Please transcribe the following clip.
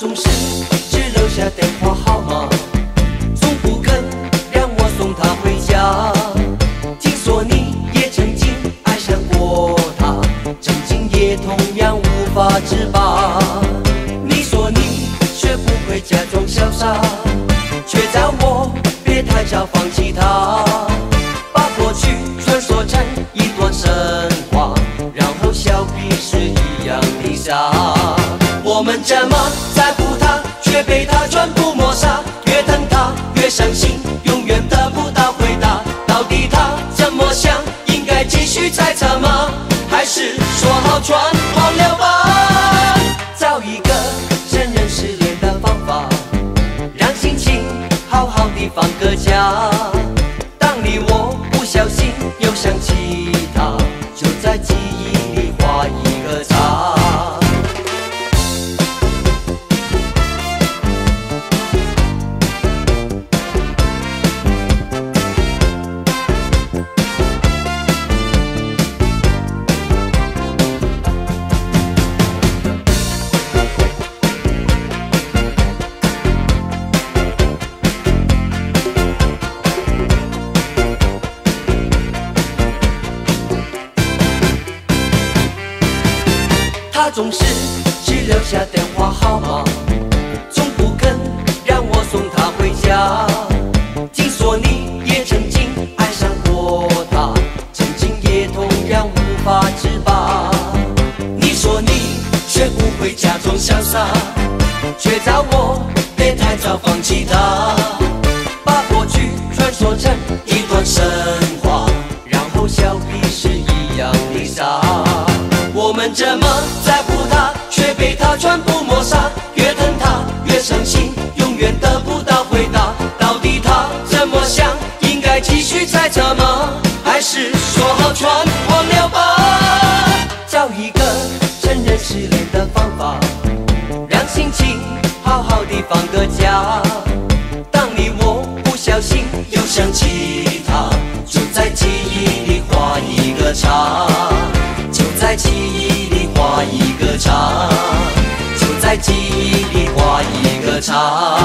总是只留下电话号码，从不肯让我送她回家。听说你也曾经爱上过她，曾经也同样无法自拔。你说你学不会假装潇洒，却叫我别太早放弃她，把过去传说成一段神话，然后笑彼是一样的傻。我们这么在乎他，却被他全部抹杀。越疼他越伤心，他总是只留下电话号码，从不肯让我送他回家。听说你也曾经爱上过他，曾经也同样无法自拔。你说你学不会假装潇洒，却叫我别太早放弃他，把过去传说成我们这么在乎他，却被他全部抹杀。越疼他越伤心，永远得不到回答。到底他怎么想？应该继续猜测吗？还是说好全忘了吧？找一个承认失恋的方法，让心情好好的放个假。当你我不小心又想起他，就在记忆里画一个叉。就在记忆场，就在记忆里画一个叉。